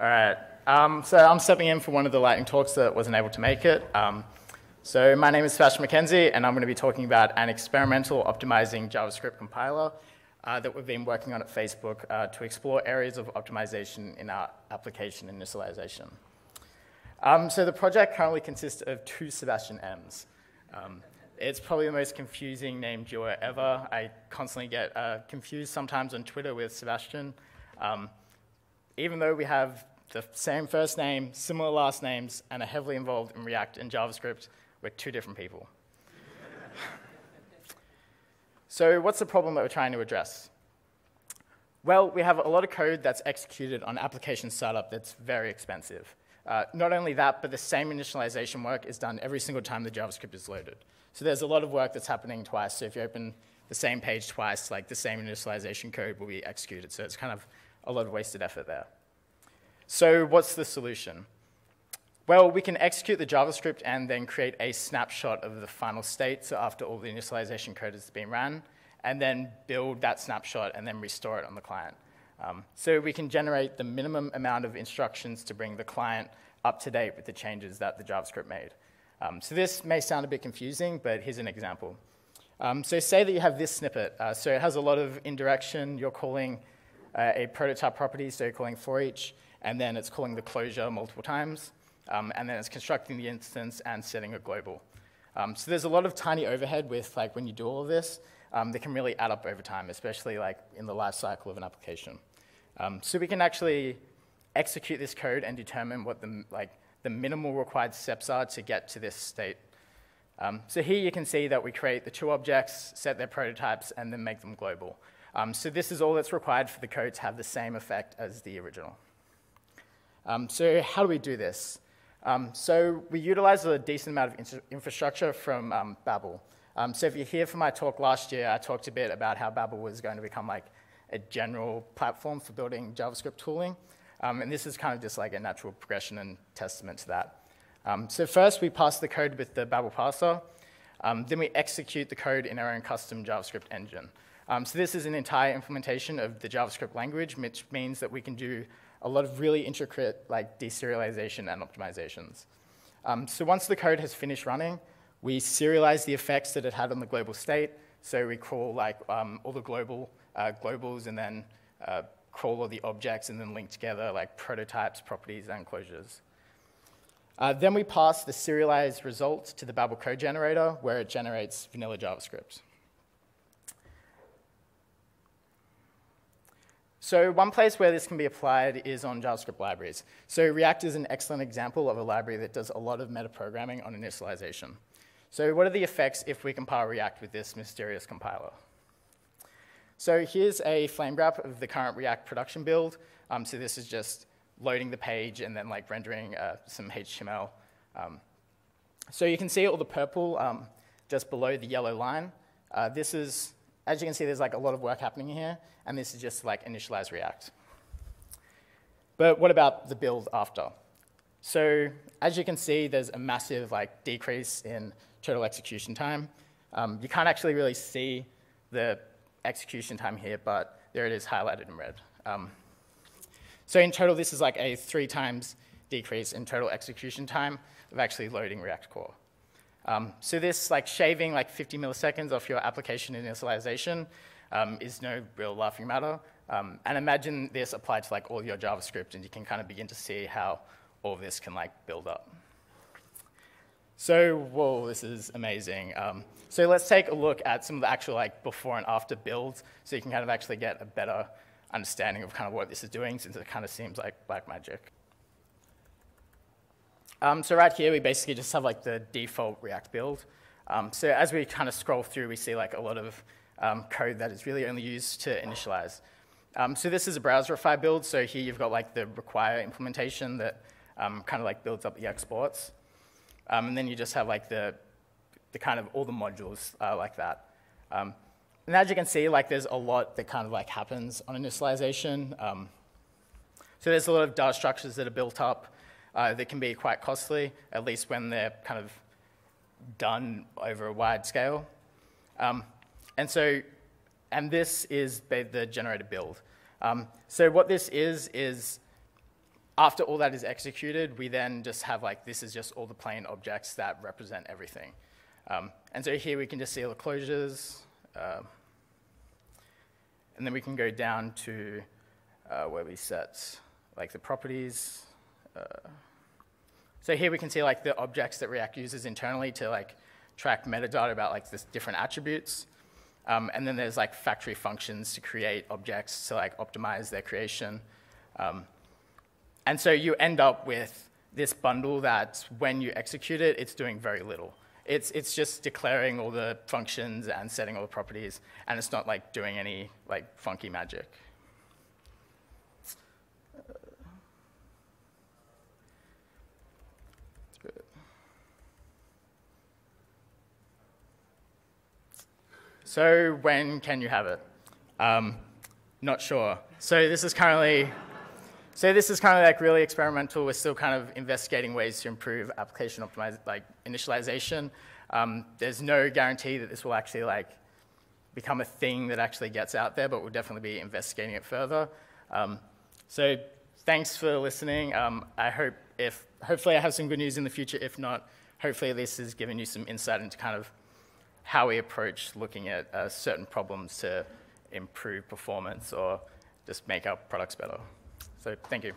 All right. Um, so I'm stepping in for one of the lightning talks that wasn't able to make it. Um, so my name is Sebastian McKenzie, and I'm going to be talking about an experimental optimizing JavaScript compiler uh, that we've been working on at Facebook uh, to explore areas of optimization in our application initialization. Um, so the project currently consists of two Sebastian M's. Um, it's probably the most confusing name duo ever. I constantly get uh, confused sometimes on Twitter with Sebastian. Um, even though we have the same first name, similar last names, and are heavily involved in React and JavaScript, we're two different people. so what's the problem that we're trying to address? Well, we have a lot of code that's executed on application startup that's very expensive. Uh, not only that, but the same initialization work is done every single time the JavaScript is loaded. So there's a lot of work that's happening twice. So if you open the same page twice, like the same initialization code will be executed. So it's kind of a lot of wasted effort there. So what's the solution? Well, we can execute the JavaScript and then create a snapshot of the final state, so after all the initialization code has been ran, and then build that snapshot and then restore it on the client. Um, so we can generate the minimum amount of instructions to bring the client up to date with the changes that the JavaScript made. Um, so this may sound a bit confusing, but here's an example. Um, so say that you have this snippet. Uh, so it has a lot of indirection. You're calling uh, a prototype property, so calling for each, and then it's calling the closure multiple times, um, and then it's constructing the instance and setting a global. Um, so there's a lot of tiny overhead with like when you do all of this um, can really add up over time, especially like in the life cycle of an application. Um, so we can actually execute this code and determine what the like the minimal required steps are to get to this state. Um, so here you can see that we create the two objects, set their prototypes, and then make them global. Um, so this is all that's required for the code to have the same effect as the original. Um, so how do we do this? Um, so we utilize a decent amount of infrastructure from um, Babel. Um, so if you're here for my talk last year, I talked a bit about how Babel was going to become like a general platform for building JavaScript tooling. Um, and this is kind of just like a natural progression and testament to that. So first, we pass the code with the Babel parser. Then we execute the code in our own custom JavaScript engine. Um, so this is an entire implementation of the JavaScript language, which means that we can do a lot of really intricate like deserialization and optimizations. Um, so once the code has finished running, we serialize the effects that it had on the global state. So we crawl like um, all the global uh, globals and then uh, crawl all the objects and then link together like prototypes, properties, and closures. Uh, then we pass the serialized results to the Babel code generator where it generates vanilla JavaScript. So one place where this can be applied is on JavaScript libraries. So React is an excellent example of a library that does a lot of metaprogramming on initialization. So what are the effects if we compile React with this mysterious compiler? So here's a flame graph of the current React production build. Um, so this is just loading the page and then like rendering uh, some HTML. Um, so you can see all the purple um, just below the yellow line. Uh, this is as you can see, there's like a lot of work happening here, and this is just like initialize React. But what about the build after? So as you can see, there's a massive like decrease in total execution time. Um, you can't actually really see the execution time here, but there it is highlighted in red. Um, so in total, this is like a three times decrease in total execution time of actually loading React Core. Um, so this, like shaving like 50 milliseconds off your application initialization um, is no real laughing matter. Um, and imagine this applied to like all your JavaScript, and you can kind of begin to see how all this can like build up. So, whoa, this is amazing. Um, so let's take a look at some of the actual like before and after builds, so you can kind of actually get a better understanding of kind of what this is doing, since it kind of seems like black magic. Um, so right here, we basically just have like the default React build. Um, so as we kind of scroll through, we see like a lot of um, code that is really only used to initialize. Um, so this is a browserify build. So here you've got like the require implementation that um, kind of like builds up the exports. Um, and then you just have like the, the kind of all the modules uh, like that. and as you can see, like there's a lot that kind of like happens on initialization. so there's a lot of data structures that are built up uh, that can be quite costly, at least when they're kind of done over a wide scale. Um, and so, and this is the generated build. Um, so what this is, is after all that is executed, we then just have like, this is just all the plain objects that represent everything. Um, and so here we can just see all the closures. Uh, and then we can go down to uh, where we set like the properties. Uh, so here we can see like the objects that React uses internally to like track metadata about like this different attributes. Um, and then there's like factory functions to create objects to like optimize their creation. Um, and so you end up with this bundle that when you execute it, it's doing very little. It's, it's just declaring all the functions and setting all the properties, and it's not like doing any like funky magic. So when can you have it? Um, not sure. So this is currently, so this is kind of like really experimental. We're still kind of investigating ways to improve application optimize, like initialization. Um, there's no guarantee that this will actually like become a thing that actually gets out there, but we'll definitely be investigating it further. Um, so thanks for listening. Um, I hope if, hopefully I have some good news in the future. If not, hopefully this has given you some insight into kind of how we approach looking at uh, certain problems to improve performance or just make our products better. So thank you.